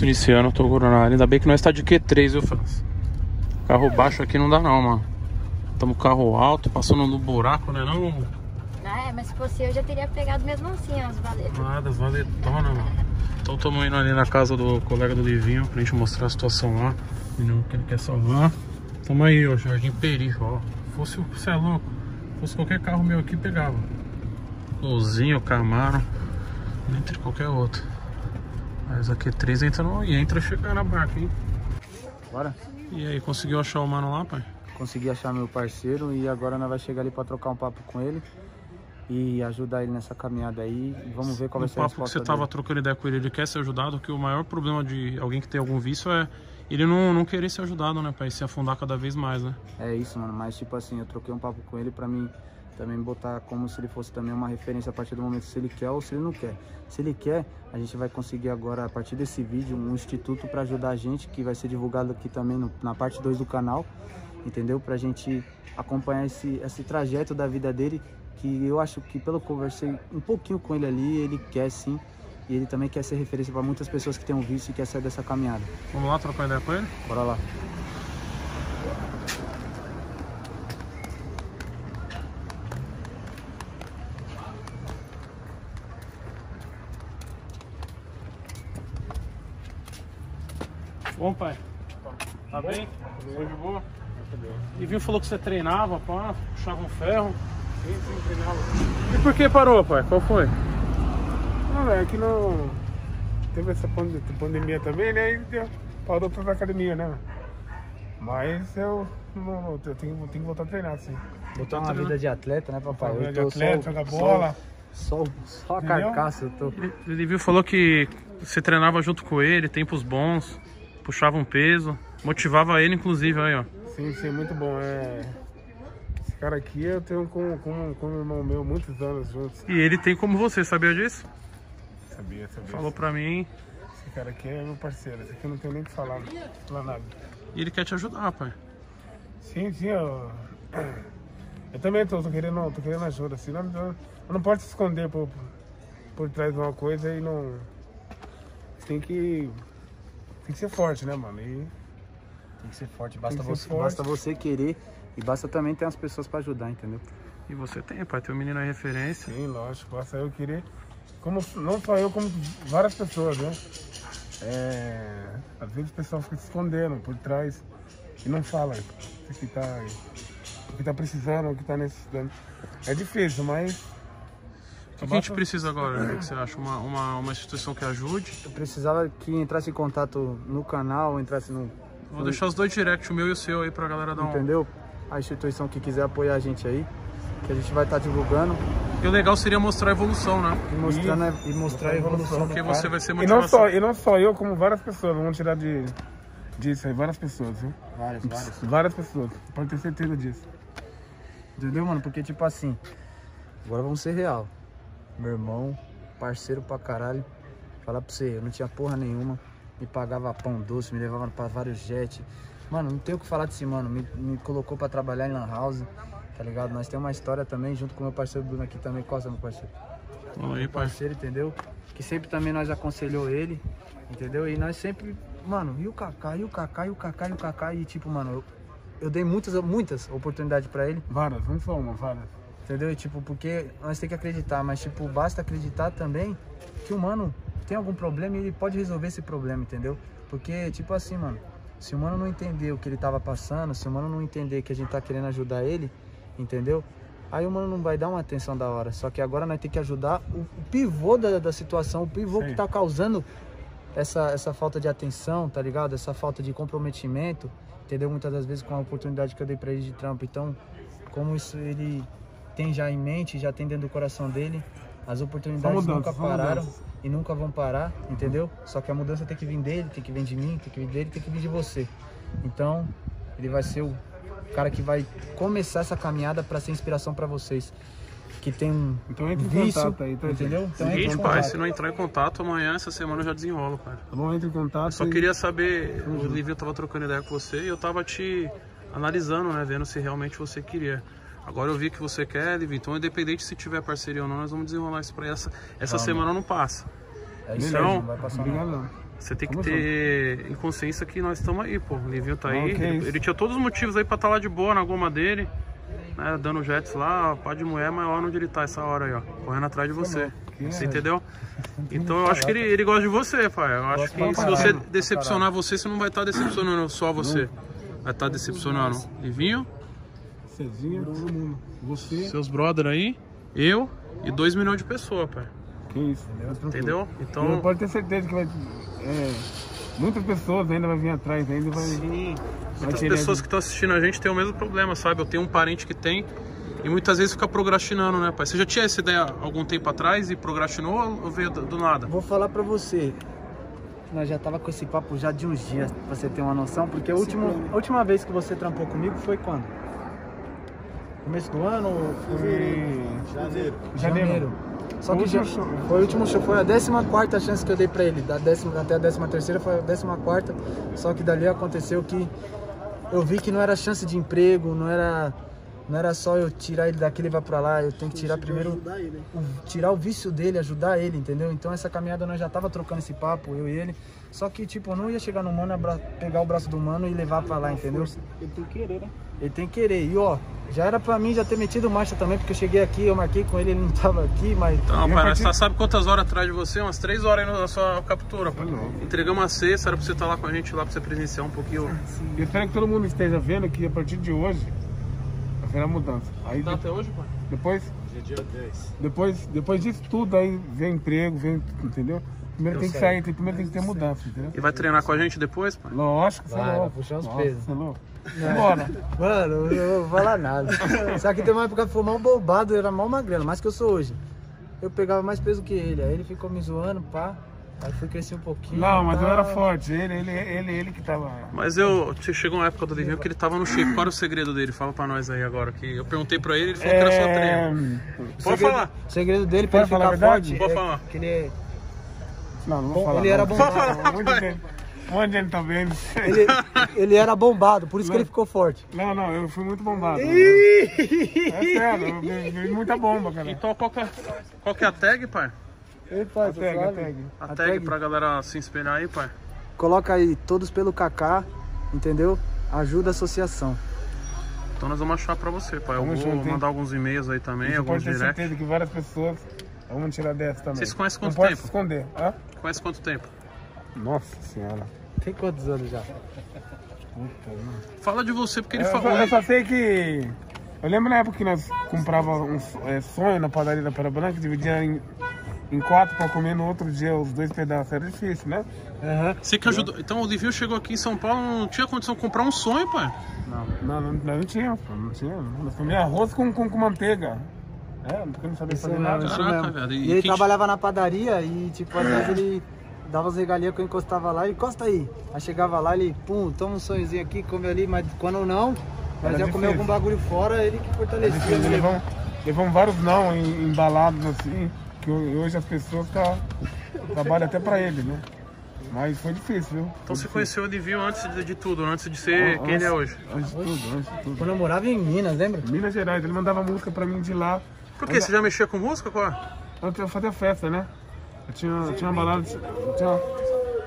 de novo se iniciando, tô coronado. Ainda bem que nós tá de Q3, viu, França? Carro baixo aqui não dá não, mano. Tamo carro alto, passando no buraco, né não? Ah, é, mas se fosse eu já teria pegado mesmo assim, ó, as valetas. Nada, valetona, mano. Então tamo indo ali na casa do colega do Livinho pra gente mostrar a situação lá. Menino que ele quer salvar. Tamo aí, ó, Jardim Peri, ó. Fosse o cê é louco, fosse qualquer carro meu aqui, pegava. Lozinho, Camaro, entre qualquer outro. Mas aqui três entra no, e entra chegando na barca, hein? Bora? E aí, conseguiu achar o mano lá, pai? Consegui achar meu parceiro e agora nós vamos chegar ali pra trocar um papo com ele e ajudar ele nessa caminhada aí. Vamos ver qual vai ser a papo que resposta você tava dele. trocando ideia com ele, ele quer ser ajudado, que o maior problema de alguém que tem algum vício é ele não, não querer ser ajudado, né, pai? Se afundar cada vez mais, né? É isso, mano. Mas tipo assim, eu troquei um papo com ele pra mim também botar como se ele fosse também uma referência a partir do momento se ele quer ou se ele não quer. Se ele quer, a gente vai conseguir agora, a partir desse vídeo, um instituto pra ajudar a gente, que vai ser divulgado aqui também no- na parte 2 do canal, entendeu? Pra gente acompanhar esse, esse trajeto da vida dele, que eu acho que pelo que eu conversei um pouquinho com ele ali, ele quer sim. E ele também quer ser referência pra muitas pessoas que têm um vício e quer sair dessa caminhada. Vamos lá trocar ideia com ele? Bora lá. Bom, pai. Tá bem? Foi de boa? E viu falou que você treinava, pá, puxava um ferro. Sim, sim, treinava. E por que parou, pai? Qual foi? Não, é que não. Teve essa pande- pandemia também, né? E parou pra ir pra academia, né? Mas eu, não, não, eu tenho, eu tenho que voltar a treinar, sim. Botar uma vida de atleta, né, papai? Vida Eu de tô atleta, só, só- bola. Só, só, a Entendeu? carcaça, eu tô. Ele, ele viu falou que você treinava junto com ele, tempos bons, puxava um peso, motivava ele, inclusive, aí, ó. Sim, sim, muito bom. É... Esse cara aqui eu tenho com, com, com um irmão meu muitos anos juntos. E ele tem como você, sabia disso? Sabia, sabia. Falou pra mim. Esse cara aqui é meu parceiro. Esse aqui eu não tenho nem o que falar, falar nada. E ele quer te ajudar, pai. Sim, sim, eu, eu também tô, tô querendo, tô querendo ajuda, assim, não, eu não posso se esconder por, por trás de uma coisa e não. Tem que. Tem que ser forte, né, mano? E Tem que ser forte, basta, Tem que ser você, forte. basta você querer e basta também ter as pessoas pra ajudar, entendeu? E você tem, pai. Teu menino é referência. sim, lógico, basta eu querer. Como, não só eu, como várias pessoas, né? É, às vezes o pessoal fica se escondendo por trás e não fala o que tá, o que tá precisando, o que tá necessitando. É difícil, mas O que a gente precisa agora, né? que você acha? Uma, uma, uma instituição que ajude? Eu precisava que entrasse em contato no canal, entrasse no. Vou deixar os dois direct, o meu e o seu aí pra galera dar um. Entendeu? A instituição que quiser apoiar a gente aí, que a gente vai estar divulgando E o legal seria mostrar a evolução, né? e mostrando a- e mostrar a evolução. Porque você vai ser E não, motivação. só, e não só eu, como várias pessoas. Vamos tirar de, disso aí, várias pessoas, viu? Várias, várias. Várias pessoas. Pode ter certeza disso. Entendeu, mano? Porque, tipo assim, agora vamos ser real. Meu irmão, parceiro pra caralho. Falar pra você, eu não tinha porra nenhuma. Me pagava pão doce, me levava pra vários jets. Mano, não tenho o que falar desse mano. Me, me colocou pra trabalhar em Lan House, tá ligado? Nós temos uma história também, junto com meu parceiro Bruno aqui também. Costa, meu parceiro. Fala aí. Parceiro, entendeu? Que sempre também nós aconselhou ele, entendeu? E nós sempre, mano, e o Kaká, e o Kaká, e o Kaká, e o Kaká. E tipo, mano, eu, eu dei muitas, muitas oportunidades pra ele. Várias, não só uma, várias. Entendeu? E, tipo, porque nós temos que acreditar, mas tipo, basta acreditar também que o mano tem algum problema e ele pode resolver esse problema, entendeu? Porque, tipo assim, mano, se o mano não entender o que ele tava passando, se o mano não entender que a gente tá querendo ajudar ele, entendeu? Aí o mano não vai dar uma atenção da hora. Só que agora nós temos que ajudar o, o pivô da, da situação, o pivô Sim. que tá causando essa, essa falta de atenção, tá ligado? Essa falta de comprometimento, entendeu? Muitas das vezes com a oportunidade que eu dei pra ele de trampo. Então, como isso ele tem já em mente, já tem dentro do coração dele, as oportunidades nunca pararam e nunca vão parar, entendeu? Só que a mudança tem que vir dele, tem que vir de mim, tem que vir dele, tem que vir de você. Então, ele vai ser o cara que vai começar essa caminhada para ser inspiração para vocês. Que tem um Então entre em vício, contato aí, gente? entendeu? Então em Seguinte, contato. pai, se não entrar em contato, amanhã, essa semana eu já desenrolo, pai. Tá bom? Entre em contato. Só e- queria saber, o Livio tava trocando ideia com você e eu tava te analisando, né? Vendo se realmente você queria. Agora eu vi que você quer, Livio, então independente se tiver parceria ou não, nós vamos desenrolar isso pra essa. Essa semana não passa. É isso aí, Então, não vai passar não. Você tem que Tamo ter em consciência que nós estamos aí, pô. O Livinho tá aí. que Ele, ele tinha todos os motivos aí pra estar lá de boa na goma dele. Né, dando jets lá, pá de mulher, mas olha onde ele tá essa hora aí, ó. Correndo atrás de você. Que Você é? entendeu? Então eu acho que ele, ele gosta de você, pai. Eu acho que se você decepcionar você, você não vai estar decepcionando só você. Vai estar decepcionando Livinho, Cezinha, todo mundo. Você, seus brother aí, eu e 2 milhões de pessoas, pai. que isso? Entendeu? Então, Então. pode ter certeza que vai. É, muitas pessoas ainda vão vir atrás, ainda vai. Sim, vai muitas pessoas que estão assistindo a gente têm o mesmo problema, sabe? Eu tenho um parente que tem e muitas vezes fica procrastinando, né, pai? Você já tinha essa ideia algum tempo atrás e procrastinou ou veio do do nada? Vou falar pra você. Nós já tava com esse papo já de uns dias, pra você ter uma noção, porque a última, a última vez que você trampou comigo foi quando? Começo do ano? ou Foi Janeiro. janeiro. Só O que já, último show. foi o último show, foi a 14 chance que eu dei pra ele. Da décima, até a 13 terceira foi a 14 Só que dali aconteceu que eu vi que não era chance de emprego, não era, não era só eu tirar ele daqui e levar pra lá. Eu tenho que tirar primeiro o- tirar o vício dele, ajudar ele, entendeu? Então essa caminhada nós já tava trocando esse papo, eu e ele. Só que, tipo, eu não ia chegar no mano, pegar o braço do mano e levar pra lá, entendeu? Ele tem que querer, né? Ele tem que querer. E ó, já era pra mim já ter metido marcha também, porque eu cheguei aqui, eu marquei com ele, ele não tava aqui, mas. Então, pai, partir- nós sabe quantas horas atrás de você? Umas 3 horas aí na sua captura, pai. Tá. Entregamos a sexta, era pra você estar lá com a gente lá pra você presenciar um pouquinho. Eu espero que todo mundo esteja vendo que a partir de hoje vai ser a mudança. Aí Tá de- até hoje, pai? depois. Depois, depois disso tudo, aí vem emprego, vem. Entendeu? Primeiro tem que sair, tem- primeiro tem que ter mudança, entendeu? E vai treinar com a gente depois, pai? Lógico, você é Vai, vai louco. puxar os Nossa, pesos. Você é louco. Bora. Mano, eu não vou falar nada. Só que tem uma época que foi mal bobado, eu era mal magrelo, mais que eu sou hoje. Eu pegava mais peso que ele, aí ele ficou me zoando, pá. Aí fui crescer um pouquinho. Não, mas eu tá. era forte. Ele, ele, ele, ele que tava. Mas eu. Chegou uma época do Livinho que ele tava no shape. Qual era o segredo dele? Fala pra nós aí agora. Que eu perguntei pra ele, ele falou que era só treino. É... Pode falar. O segredo dele pra ele Pode falar ficar forte Pode é falar. que ele é Não, não vou Bom, falar. ele não. era bombado. Um monte de gente- um monte de gente tá vendo. Ele, ele era bombado, por isso que ele ficou forte. Não, não, eu fui muito bombado. É sério, eu vi muita bomba, cara. Então qual que, é, qual que é a tag, pai? Ele A tag, a tag. A, A tag, tag. pra galera se inspirar aí, pai. Coloca aí, todos pelo Kaká, entendeu? Ajuda a associação. Então nós vamos achar pra você, pai. Eu Vamos vou junto, hein? mandar alguns e-mails aí também, Você alguns pode ter direct. certeza que várias pessoas vão tirar dessa também. Vocês conhecem Não quanto pode tempo? se esconder. Hã? Conhece quanto tempo? Nossa senhora. Tem quantos anos já? Puta, mano. Fala de você, porque ele Eu, falou. só, eu só sei que. Eu lembro na época que nós comprava um é, sonho na padaria da Pera Branca, dividia em, em quatro pra comer no outro dia os dois pedaços. Era difícil, né? Aham. Você que ajudou. Então o Livinho chegou aqui em São Paulo, não tinha condição de comprar um sonho, pai. Não, não, não, não tinha, pô, não tinha. Nós comia arroz com, com, com manteiga. É, porque eu não sabia Isso fazer mesmo, nada. Caraca, mesmo. velho, e E ele trabalhava na padaria e, tipo, às vezes ele dava as regalias que eu encostava lá e encosta aí. Aí chegava lá, ele, pum, toma um sonhozinho aqui, come ali, mas quando não, Era ia comer difícil. algum bagulho fora, ele que fortalecia. Difícil, né? levamos, levamos vários não em- embalados assim, que ho- hoje as pessoas tá, trabalham até pra ele, né? Mas foi difícil, viu? Então você conheceu o Livinho antes de, de tudo, antes de ser quem ele é hoje. Antes de tudo, antes de tudo. Quando eu morava em Minas, lembra? Minas Gerais, ele mandava música pra mim de lá. Por quê? Você já mexia com música? Qual? é? Eu fazia festa, né? Eu tinha, eu tinha uma balada. Eu tinha,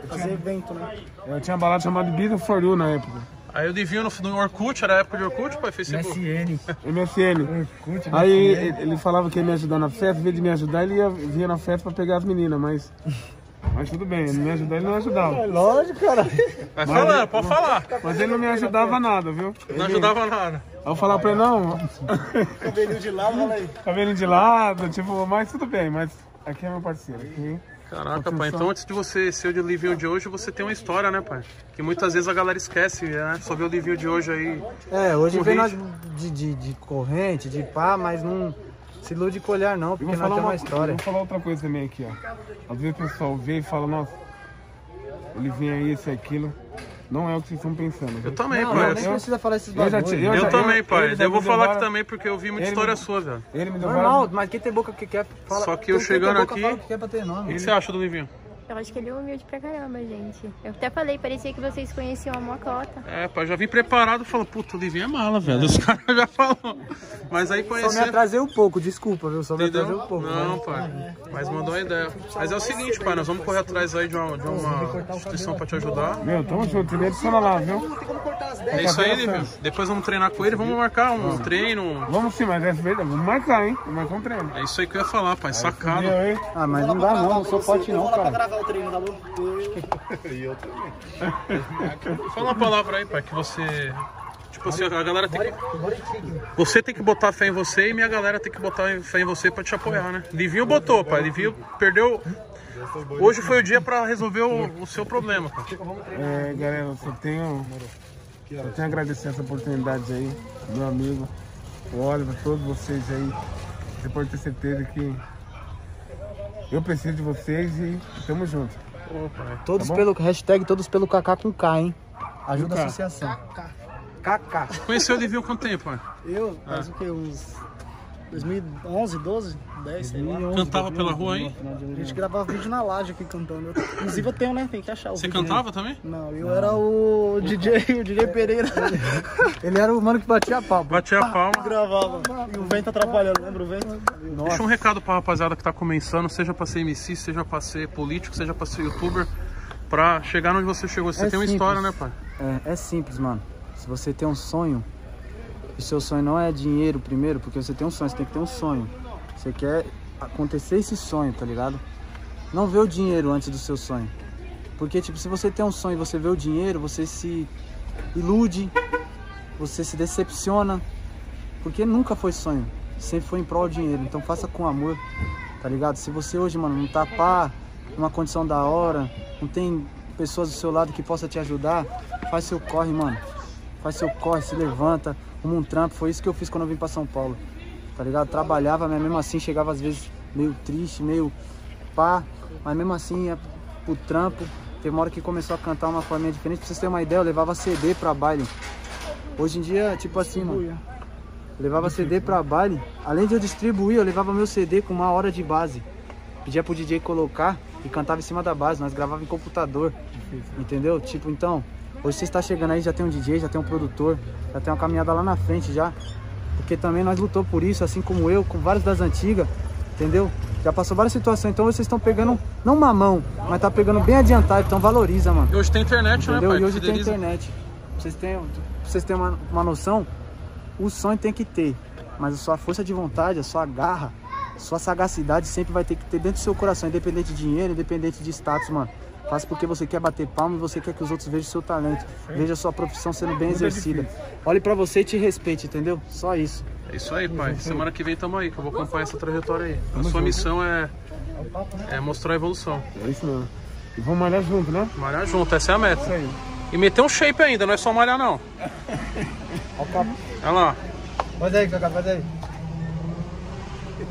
Fazer evento, né? eu tinha uma balada chamada Beatles for You na época. Aí o Livinho no, no Orkut, era a época de Orkut, pai? Facebook? MSN. MSN. Orkut, Aí MSN. ele ele falava que ia me ajudar na festa, em vez de me ajudar, ele ia, vinha na festa pra pegar as meninas, mas. Mas tudo bem, ele me ajudar, ele não ajudava. Lógico, cara. Vai falando, pode falar. Mas ele não me ajudava nada, viu? Não ajudava nada. Aí eu falava pra ele, não, Cabelinho de lado, fala aí. cabelinho de lado, tipo, mas tudo bem, mas aqui é meu parceiro. Aqui, Caraca, pai, então antes de você ser o de Livinho de hoje, você tem uma história, né, pai? Que muitas vezes a galera esquece, né? Só vê o Livinho de hoje aí. É, hoje vem nós de, de, de corrente, de pá, mas não se ilude com olhar não, porque vou nós falar temos uma, história. Vou falar outra coisa também aqui, ó. Às vezes o pessoal vê e fala, nossa, ele vem aí, isso e aquilo. Não é o que vocês estão pensando. Eu também, Não, pai. não, nem eu, precisa falar esses eu já bagulho. te- eu já- também, ele- pai. Eu vou falar aqui também porque eu vi muita história me- sua, velho. Ele me deu Normal, mas quem tem boca que quer, fala. Só que eu chegando aqui- o que quer pra ter nome. O que você acha do Livinho? Eu acho que ele é humilde pra caramba, gente. Eu até falei, parecia que vocês conheciam a mocota. É, pai, já vim preparado, falou, puta, o Livinho é mala, velho. Os caras já falaram. Mas aí Só me atrasei um pouco, desculpa, viu? Só me Entendeu? atrasei um pouco. Não, pai. Mas mandou a ideia. Mas é o seguinte, pai, nós vamos correr atrás aí de uma, de uma instituição pra te ajudar. Meu, tamo junto. Adiciona lá, viu? É isso aí, Livinho. Depois vamos treinar com ele, vamos marcar um treino. um- Vamos sim, mas é verdade. Vamos marcar, hein? Vamos marcar um treino. É isso aí que eu ia falar, pai. Sacado. Entendeu, hein? Ah, mas não dá não, não sou forte não, cara. Fala uma palavra aí, pai, que você. Tipo assim, a galera tem que. Você tem que botar fé em você e minha galera tem que botar fé em você pra te apoiar, né? Livinho botou, pai. Livinho perdeu. Hoje foi o dia pra resolver o, o seu problema, pai. É, galera, eu só tenho, só tenho a agradecer essa oportunidade aí, meu amigo, o Oliver, todos vocês aí. Você pode ter certeza que eu preciso de vocês e tamo junto. Ô, pai. Todos Tá pelo hashtag todos pelo KK com K, hein? Ajuda a associação. KK. Conheceu o Livinho quanto tempo, pai? Eu, faz o que? Uns 2011, 12, 10, sei lá. Cantava pela rua aí? A gente gravava vídeo na laje aqui cantando. Inclusive eu tenho, né? Tem que achar o Você vídeo. cantava também? Não, eu era o DJ, o DJ Pereira. Ele era o mano que batia a pau. Batia a palma. Gravava. E o vento atrapalhando, lembra o vento? Deixa um recado pra rapaziada que tá começando, seja pra ser MC, seja pra ser político, seja pra ser youtuber, pra chegar onde você chegou. Você É tem uma simples. história, né, pai? É, é simples, mano. Se você tem um sonho, e seu sonho não é dinheiro primeiro, porque você tem um sonho, você tem que ter um sonho. Você quer acontecer esse sonho, tá ligado? Não vê o dinheiro antes do seu sonho. Porque, tipo, se você tem um sonho e você vê o dinheiro, você se ilude, você se decepciona. Porque nunca foi sonho, sempre foi em prol do dinheiro. Então faça com amor, tá ligado? Se você hoje, mano, não tá pá, numa condição da hora, não tem pessoas do seu lado que possa te ajudar, faz seu corre, mano. Faz seu corre, se levanta, arruma um trampo. Foi isso que eu fiz quando eu vim pra São Paulo. Tá ligado? Trabalhava, mas mesmo assim chegava às vezes meio triste, meio pá, mas mesmo assim ia pro trampo. Teve uma hora que começou a cantar uma forma diferente. Pra vocês terem uma ideia, eu levava CD pra baile. Hoje em dia, tipo assim, mano. Eu levava CD pra baile. Além de eu distribuir, eu levava meu CD com uma hora de base. Pedia pro DJ colocar e cantava em cima da base. Nós gravava em computador. Entendeu? Tipo, então, hoje você está chegando aí, já tem um DJ, já tem um produtor, já tem uma caminhada lá na frente já. Porque também nós lutou por isso, assim como eu, com vários das antigas, entendeu? Já passou várias situações, então vocês estão pegando, não mamão, mas tá pegando bem adiantado, então valoriza, mano. E hoje tem internet, né, Entendeu? pai? E hoje tem internet. Pra vocês terem, pra vocês terem uma, uma noção, o sonho tem que ter, mas a sua força de vontade, a sua garra, a sua sagacidade sempre vai ter que ter dentro do seu coração, independente de dinheiro, independente de status, mano. Faça porque você quer bater palma e você quer que os outros vejam o seu talento, veja a sua profissão sendo bem Muito exercida. Olhe pra você e te respeite, entendeu? Só isso. É isso aí, pai. Semana que vem tamo aí, que eu vou acompanhar essa trajetória aí. A sua missão é, é mostrar a evolução. É isso mesmo. E vamos malhar junto, né? Malhar junto, essa é a meta. Isso aí. E meter um shape ainda, não é só malhar não. Olha lá. Faz aí, Cacá, faz aí.